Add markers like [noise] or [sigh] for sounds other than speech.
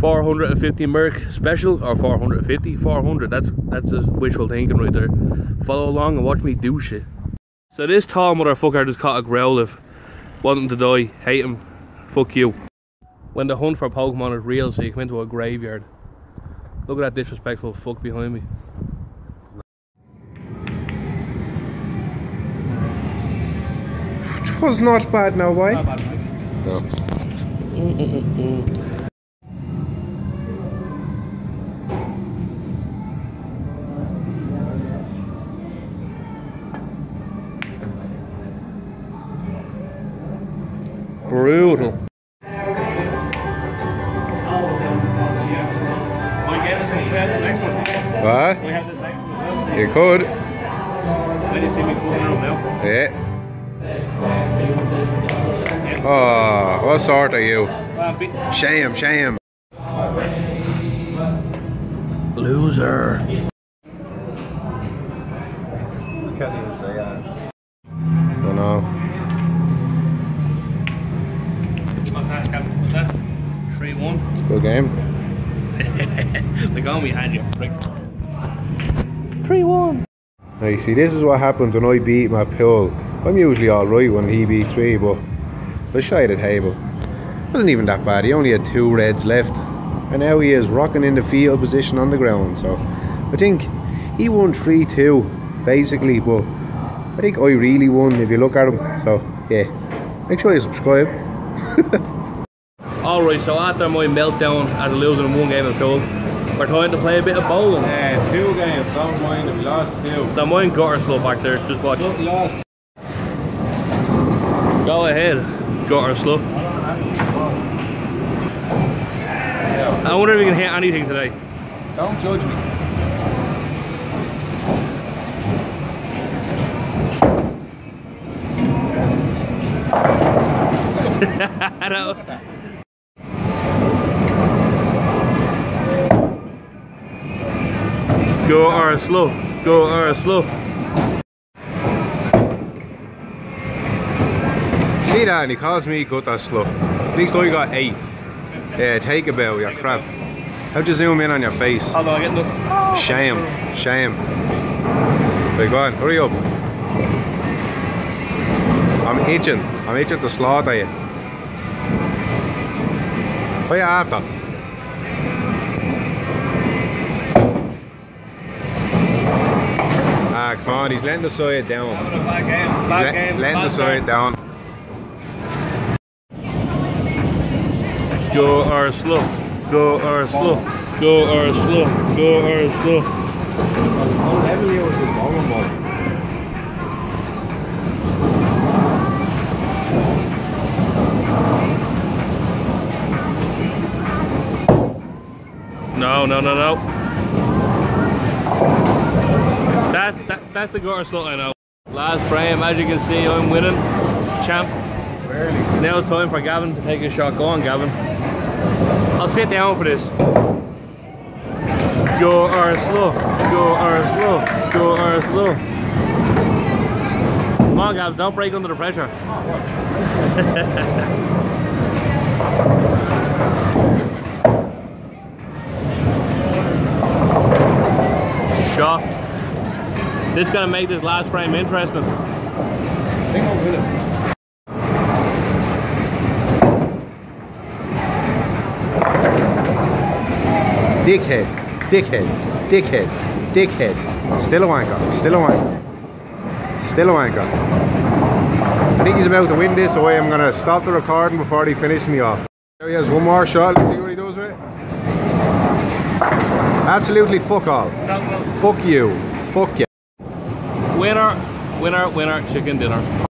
450 Merc special or 450, 400. That's that's just wishful thinking right there. Follow along and watch me do shit. So this tall motherfucker just caught a Growlithe. Want him to die. Hate him. Fuck you. When the hunt for Pokemon is real, so you come into a graveyard. Look at that disrespectful fuck behind me. It was not bad now, boy. No. Brutal. What? You could. Yeah. Oh, what sort are you? Shame, shame. Loser. Can't even say that. Three one. Good game. [laughs] Like on me hand you prick. Three one. Now you see, this is what happens when I beat my pill. I'm usually alright when he beats me, but the shy at the table. Wasn't even that bad. He only had two reds left. And now he is rocking in the field position on the ground. So I think he won 3 2, basically, but I think I really won if you look at him. So yeah. Make sure you subscribe. [laughs] Alright, so after my meltdown after losing in one game of pool, we're trying to play a bit of bowling. Yeah, two games, don't mind if we lost two. The mine gutter slow back there, just watch. Look, lost. Go ahead, gutter slow. I wonder if we can hit anything today. Don't judge me. [laughs] I know. Go or slow. Go or slow. See that? And he calls me good as slow. At least all you got eight. Yeah, take a bow, you crap. How'd you zoom in on your face? Although I get the Shame, shame. Right, go on, hurry up. I'm itching. I'm itching to slaughter you. What are you after? On, he's letting the side down. bad game. He's let- letting the side down. Go or slow. Go or slow. Go or slow. Go or slow. How heavily was this bowling ball? No, no, no, no. That's the gutter slow I know. Last frame, as you can see, I'm winning. Champ. Now it's time for Gavin to take a shot. Go on, Gavin. I'll sit down for this. Go or slow. Go or slow. Go or slow. Come on, Gavin. Don't break under the pressure. [laughs] This is gonna make this last frame interesting. I think I'll win it. Dickhead, dickhead, dickhead, dickhead. Still a wanker, still a wanker. Still a wanker. I think he's about to win this, so I am to stop the recording before he finishes me off. There he has one more shot, let's see what he does with it. Absolutely fuck all. Fuck you. Fuck you. Winner, winner, winner, chicken dinner.